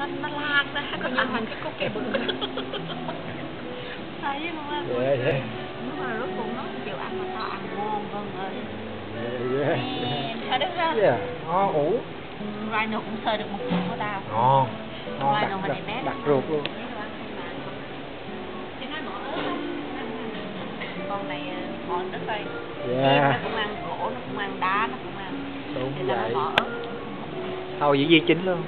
nó nó lan ra coi như thành cái cốt kẹo bự thấy không anh yeah, yeah. nhưng mà rốt cuộc nó chịu ăn mà tao ăn ngon vâng ơi Yeah, yeah. thấy được không Yeah, ngon ủ. Ừ, Rhino cũng sơi được một chút của tao. Ngon. Ngon Rhino đặc, đặc, đặc này bé ruột luôn. Thì nó bỏ ớt con này ờ, ngon đất đây Yeah. nó cũng ăn gỗ nó cũng ăn đá nó cũng ăn. Đúng thì vậy. thôi diễn di chính luôn.